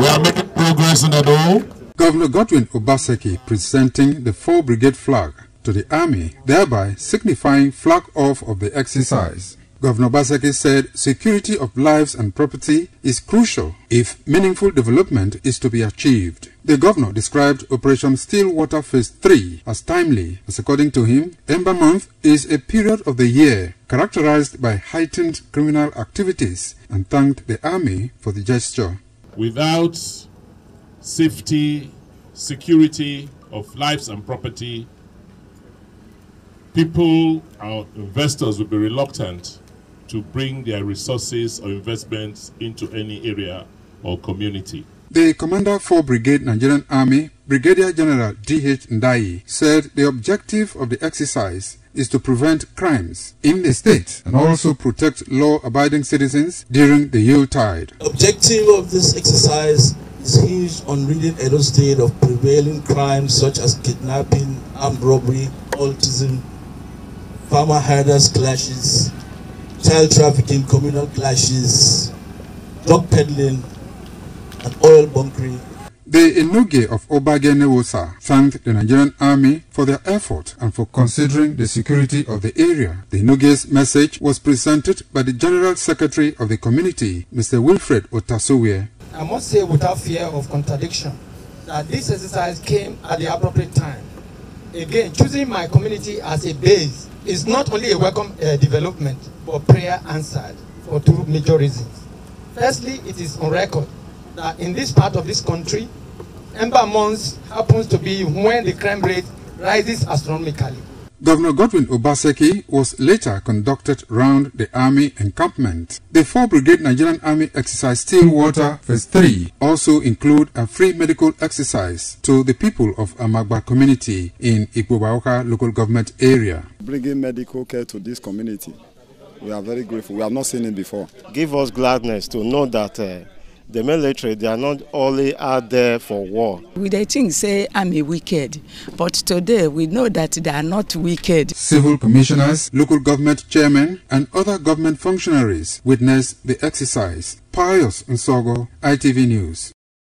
We are making progress in the door. Governor Godwin Obaseki presenting the 4 Brigade flag to the army, thereby signifying flag off of the exercise. Governor Obaseki said security of lives and property is crucial if meaningful development is to be achieved. The governor described Operation Stillwater Phase 3 as timely, as according to him, Ember Month is a period of the year characterized by heightened criminal activities and thanked the army for the gesture. Without safety, security of lives and property, people, our investors will be reluctant to bring their resources or investments into any area or community. The Commander 4 Brigade Nigerian Army, Brigadier General D.H. Ndai, said the objective of the exercise is to prevent crimes in the state and also protect law-abiding citizens during the Yuletide. Objective of this exercise is hinged on ridding Edo State of prevailing crimes such as kidnapping, armed robbery, cultism, farmer herders clashes, child trafficking, communal clashes, drug peddling, and oil bunkering. The Enoge of Obage Newosa thanked the Nigerian army for their effort and for considering the security of the area. The Enoge's message was presented by the General Secretary of the community, Mr. Wilfred Otasowe. I must say without fear of contradiction that this exercise came at the appropriate time. Again, choosing my community as a base is not only a welcome uh, development, but prayer answered for two major reasons. Firstly, it is on record that in this part of this country, Ember months happens to be when the crime rate rises astronomically. Governor Godwin Obaseki was later conducted round the army encampment. The 4 Brigade Nigerian Army Exercise Stillwater Phase 3 also include a free medical exercise to the people of Amagba community in Ikpoba Okha local government area. Bringing medical care to this community, we are very grateful. We have not seen it before. Give us gladness to know that uh, the military they are not only out there for war. We dey think say army wicked but today we know that they are not wicked. Civil commissioners, local government chairmen and other government functionaries witnessed the exercise. Pius Nsogo, ITV News.